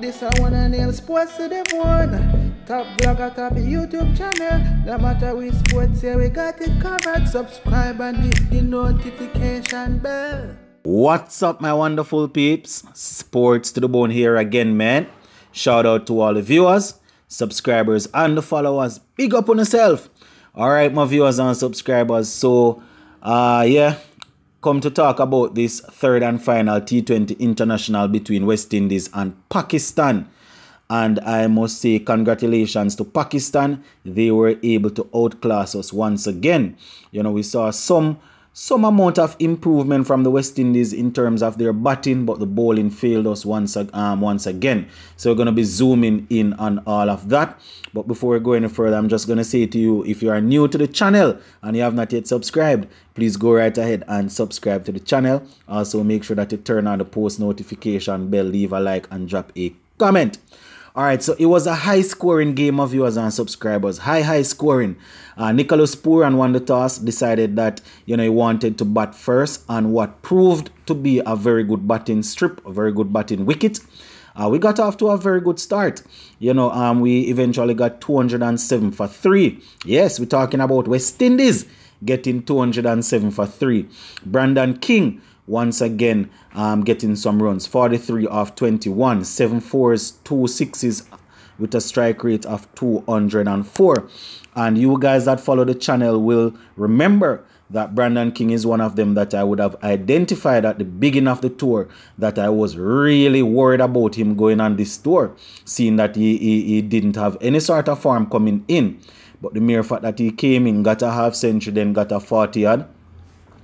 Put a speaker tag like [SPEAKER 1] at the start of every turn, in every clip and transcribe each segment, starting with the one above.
[SPEAKER 1] This I wanna nail sports to the bone. Top blogger, top YouTube channel. No matter which sports, yeah, we got it covered. Subscribe and hit the notification bell.
[SPEAKER 2] What's up, my wonderful peeps? Sports to the bone here again, man. Shout out to all the viewers, subscribers, and the followers. Big up on yourself. All right, my viewers and subscribers. So, uh, yeah, come to talk about this third and final T20 international between West Indies and Pakistan. And I must say, congratulations to Pakistan. They were able to outclass us once again. You know, we saw some some amount of improvement from the West Indies in terms of their batting, but the bowling failed us once, um, once again. So we're going to be zooming in on all of that. But before we go any further, I'm just going to say to you, if you are new to the channel and you have not yet subscribed, please go right ahead and subscribe to the channel. Also, make sure that you turn on the post notification bell, leave a like and drop a comment. All right, so it was a high scoring game of viewers and subscribers. High, high scoring. Uh, Nicholas Pooran won the toss, decided that you know he wanted to bat first, and what proved to be a very good batting strip, a very good batting wicket. Uh, we got off to a very good start. You know, um, we eventually got 207 for three. Yes, we're talking about West Indies getting 207 for three. Brandon King once again um, getting some runs. 43 off 21 7 fours 2 sixes with a strike rate of 204 and you guys that follow the channel will remember that Brandon King is one of them that I would have identified at the beginning of the tour that I was really worried about him going on this tour seeing that he, he, he didn't have any sort of form coming in. But the mere fact that he came in got a half century then got a 40 odd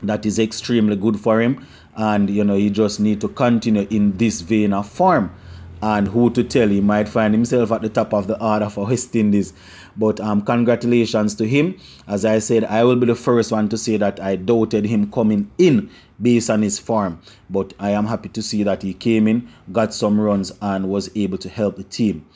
[SPEAKER 2] that is extremely good for him. And you know he just need to continue in this vein of form. And who to tell he might find himself at the top of the order for West Indies. But um congratulations to him. As I said I will be the first one to say that I doubted him coming in based on his form. But I am happy to see that he came in got some runs and was able to help the team.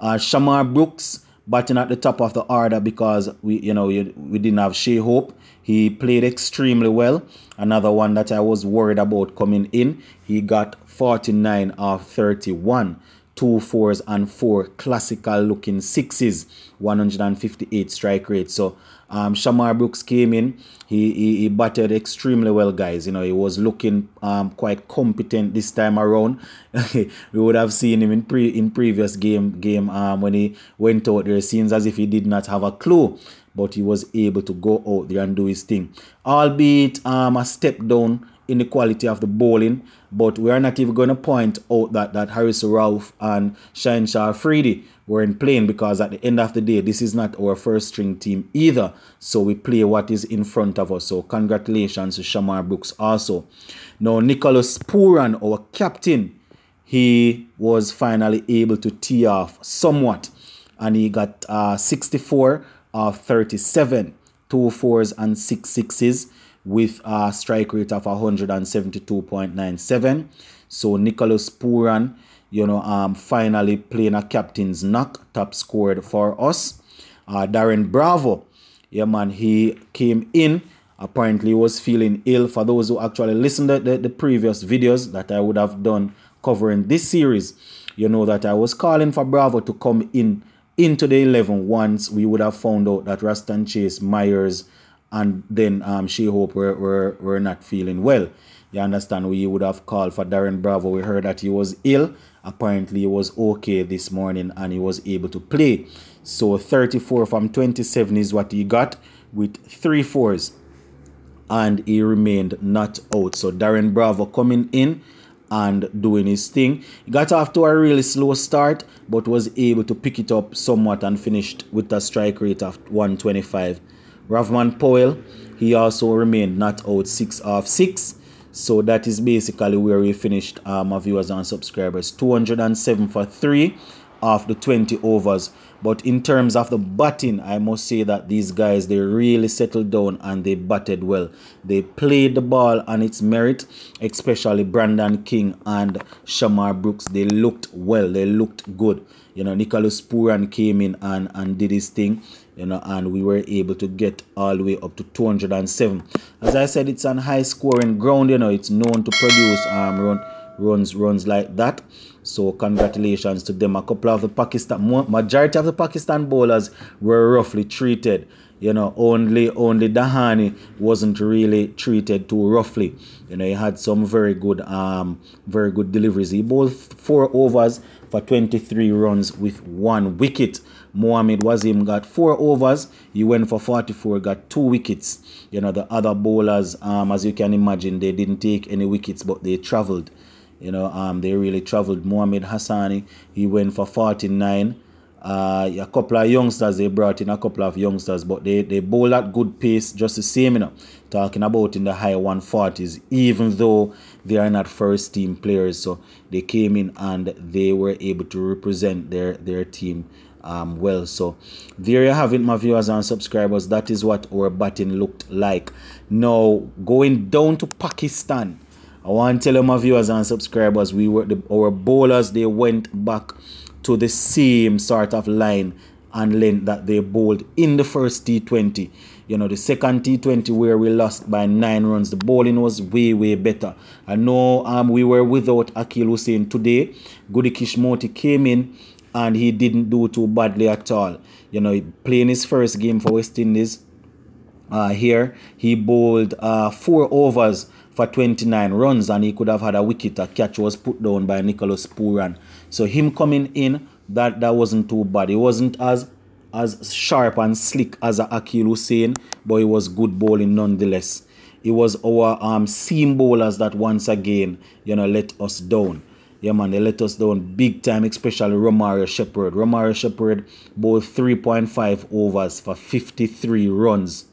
[SPEAKER 2] Uh, Shamar Brooks batting at the top of the order because we you know we, we didn't have Shai Hope he played extremely well. Another one that I was worried about coming in. He got 49 of 31 two fours and four classical looking sixes 158 strike rate. So um shamar brooks came in. He, he, he batted extremely well guys. You know he was looking um quite competent this time around. We would have seen him in pre in previous game game um when he went out there. Seems as if he did not have a clue but he was able to go out there and do his thing. Albeit um a step down in the quality of the bowling, but we are not even going to point out that, that Haris Rauf and Shaheen Shah Afridi weren't playing because at the end of the day, this is not our first string team either. So we play what is in front of us. So congratulations to Shamar Brooks also. Now, Nicholas Pooran, our captain, he was finally able to tee off somewhat and he got uh, 64 of 37, two fours and six sixes with a strike rate of 172.97. So Nicholas Pooran, you know, um, finally playing a captain's knock, top scored for us. Uh, Darren Bravo, yeah man, he came in. Apparently was feeling ill. For those who actually listened to the, the previous videos that I would have done covering this series, you know that I was calling for Bravo to come in into the 11 once we would have found out that Roston Chase, Mayers, and then um, Shai Hope were, were, were not feeling well. You understand? We would have called for Darren Bravo. We heard that he was ill. Apparently, he was okay this morning and he was able to play. So 34 from 27 is what he got with three fours. And he remained not out. So Darren Bravo coming in and doing his thing. He got off to a really slow start, but was able to pick it up somewhat and finished with a strike rate of 125. Rovman Powell, he also remained not out 6 off 6. So that is basically where we finished um, our viewers and subscribers. 207 for 3 off the 20 overs. But in terms of the batting, I must say that these guys, they really settled down and they batted well. They played the ball on its merit, especially Brandon King and Shamar Brooks. They looked well. They looked good. You know, Nicholas Pooran came in and, and did his thing you know, and we were able to get all the way up to 207. As I said, it's on high scoring ground, you know, it's known to produce um, around runs runs like that. So congratulations to them. A couple of the Pakistan majority of the Pakistan bowlers were roughly treated. You know, only only Dahani wasn't really treated too roughly. You know, he had some very good um very good deliveries. He bowled four overs for 23 runs with one wicket. Mohamed Wasim got four overs. He went for 44, got two wickets. You know, the other bowlers, um, as you can imagine, they didn't take any wickets, but they traveled. You know, um, they really traveled. Mohamed Hasnain, he went for 49. Uh, a couple of youngsters they brought in a couple of youngsters but they they bowl at good pace just the same you know talking about in the high 140s even though they are not first team players so they came in and they were able to represent their their team um, well so there you have it my viewers and subscribers that is what our batting looked like now going down to pakistan i want to tell my viewers and subscribers we were the, our bowlers they went back to the same sort of line and length that they bowled in the first T20. You know, the second T20 where we lost by nine runs, the bowling was way, way better. I know um, we were without Akeal Hosein today. Gudakesh Motie came in and he didn't do too badly at all. You know, playing his first game for West Indies uh, here, he bowled uh, four overs for 29 runs and he could have had a wicket. A catch was put down by Nicholas Pooran. So him coming in, that, that wasn't too bad. He wasn't as as sharp and slick as a Akeal Hosein, but he was good bowling nonetheless. It was our um, seam bowlers that once again, you know, let us down. Yeah, man, they let us down big time, especially Romario Shepherd. Romario Shepherd bowled 3.5 overs for 53 runs.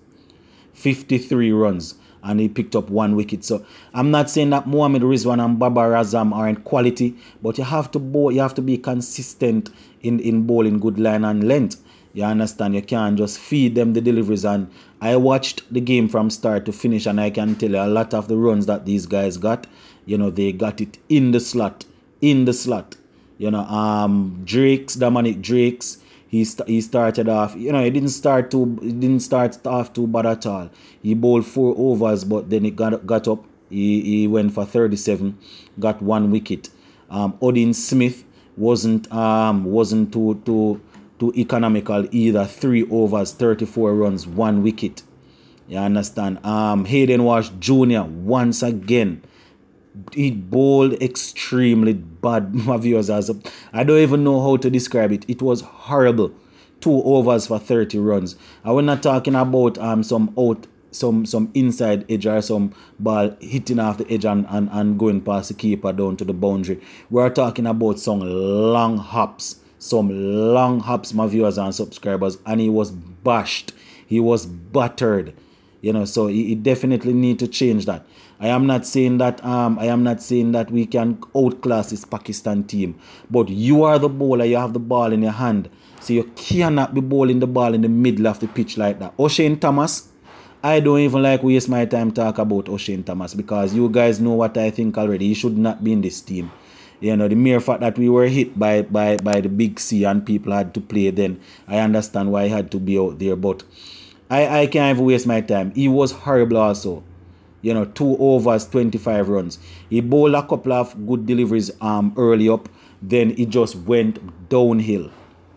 [SPEAKER 2] 53 runs and he picked up one wicket. So I'm not saying that Mohamed Rizwan and Babar Azam are in quality, but you have to bowl, you have to be consistent in, in bowling good line and length. You understand? You can't just feed them the deliveries. And I watched the game from start to finish, and I can tell you a lot of the runs that these guys got, you know, they got it in the slot, in the slot. You know, um, Drakes, Dominic Drakes, he st- he started off. You know, he didn't start too he didn't start off too bad at all. He bowled four overs, but then he got got up. He, he went for 37, got one wicket. Um, Odean Smith wasn't um wasn't too too too economical either. Three overs, 34 runs, one wicket. You understand? Um, Hayden Walsh Jr. once again he bowled extremely bad. My viewers, as I don't even know how to describe it. It was horrible. Two overs for 30 runs. I was not talking about um some out some some inside edge or some ball hitting off the edge and, and, and going past the keeper down to the boundary. We are talking about some long hops. Some long hops, my viewers and subscribers, and he was bashed. He was battered. You know, so he definitely need to change that. I am not saying that um I am not saying that we can outclass this Pakistan team, but you are the bowler, you have the ball in your hand. So you cannot be bowling the ball in the middle of the pitch like that. Oshane Thomas, I don't even like waste my time talk about Oshane Thomas because you guys know what I think already. He should not be in this team. You know, the mere fact that we were hit by by by the big C and people had to play then I understand why he had to be out there. But I, I can't even waste my time. He was horrible also you know, two overs, 25 runs. He bowled a couple of good deliveries um, early up, then he just went downhill.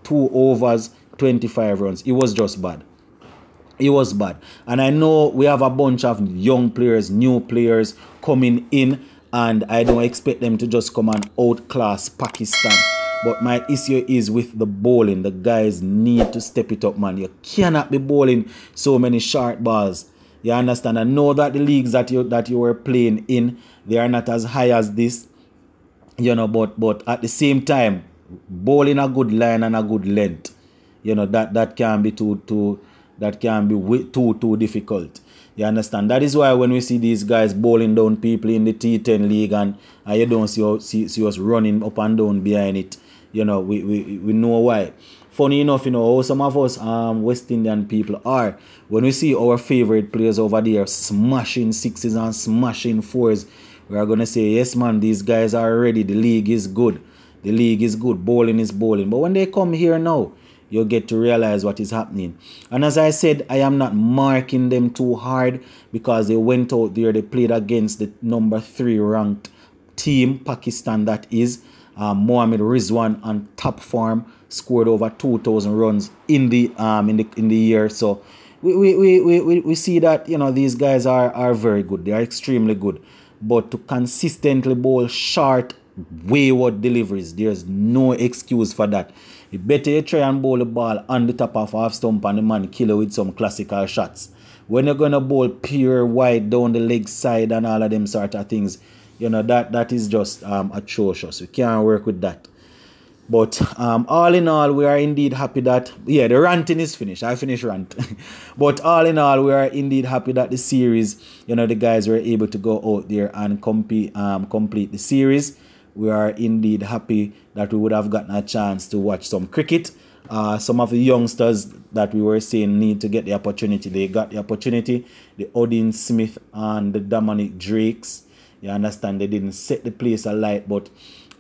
[SPEAKER 2] Two overs, 25 runs. It was just bad. It was bad. And I know we have a bunch of young players, new players coming in, and I don't expect them to just come and outclass Pakistan. But my issue is with the bowling. The guys need to step it up, man. You cannot be bowling so many short balls you understand? I know that the leagues that you that you were playing in, they are not as high as this. You know, but but at the same time, bowling a good line and a good length, you know, that that can be too too that can be too too difficult. You understand? That is why when we see these guys bowling down people in the T10 league and, and you don't see, see, see us running up and down behind it, you know, we, we, we know why funny enough, you know, some of us um, West Indian people are. When we see our favorite players over there smashing sixes and smashing fours, we are going to say, yes, man, these guys are ready. The league is good. The league is good. Bowling is bowling. But when they come here now, you get to realize what is happening. And as I said, I am not marking them too hard because they went out there, they played against the number three ranked team, Pakistan that is. Um, Mohammad Rizwan on top form scored over 2,000 runs in the um in the in the year. So we, we, we, we, we see that you know these guys are are very good. They are extremely good, but to consistently bowl short, wayward deliveries, there's no excuse for that. You better you try and bowl the ball on the top of half stump and the man kill it with some classical shots. When you're gonna bowl pure wide down the leg side and all of them sort of things, you know that that is just um, atrocious. We can't work with that. But um, all in all, we are indeed happy that yeah, the ranting is finished. I finished rant. but all in all, we are indeed happy that the series, you know, the guys were able to go out there and compete um, complete the series. We are indeed happy that we would have gotten a chance to watch some cricket. Uh, some of the youngsters that we were saying need to get the opportunity. They got the opportunity. The Odean Smith and the Dominic Drakes you understand? They didn't set the place alight, but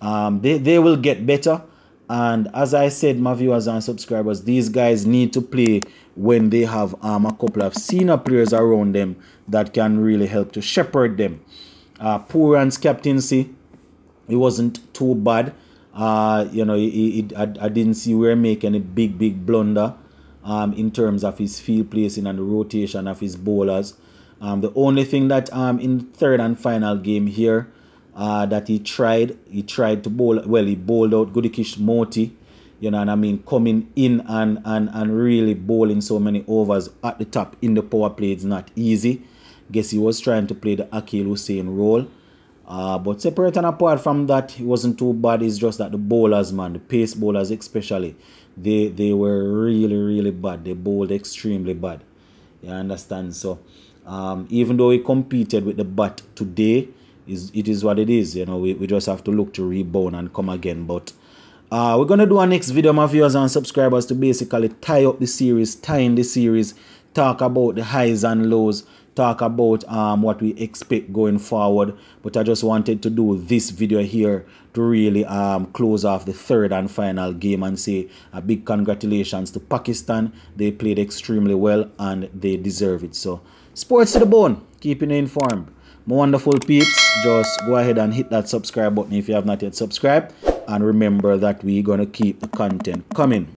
[SPEAKER 2] um, they, they will get better. And as I said, my viewers and subscribers, these guys need to play when they have um, a couple of senior players around them that can really help to shepherd them. Uh, Pooran's captaincy, it wasn't too bad. Uh, you know, I, I didn't see where making any big, big blunder um, in terms of his field placing and the rotation of his bowlers. Um, the only thing that um, in third and final game here uh, that he tried, he tried to bowl, well, he bowled out Gudakesh Motie, you know, and I mean, coming in and, and, and really bowling so many overs at the top in the power play is not easy. Guess he was trying to play the Akeal Hosein role. Uh, but separate and apart from that, it wasn't too bad. It's just that the bowlers, man, the pace bowlers especially, they they were really, really bad. They bowled extremely bad. You understand? So um, even though we competed with the bat today, is it is what it is. You know, we, we just have to look to rebound and come again. But uh, we're gonna do our next video, my viewers and subscribers, to basically tie up the series, tie in the series, talk about the highs and lows, talk about um, what we expect going forward. But I just wanted to do this video here to really um, close off the third and final game and say a big congratulations to Pakistan. They played extremely well and they deserve it. So Sports to the bone, keeping you informed. My wonderful peeps, just go ahead and hit that subscribe button if you have not yet subscribed. And remember that we're going to keep the content coming.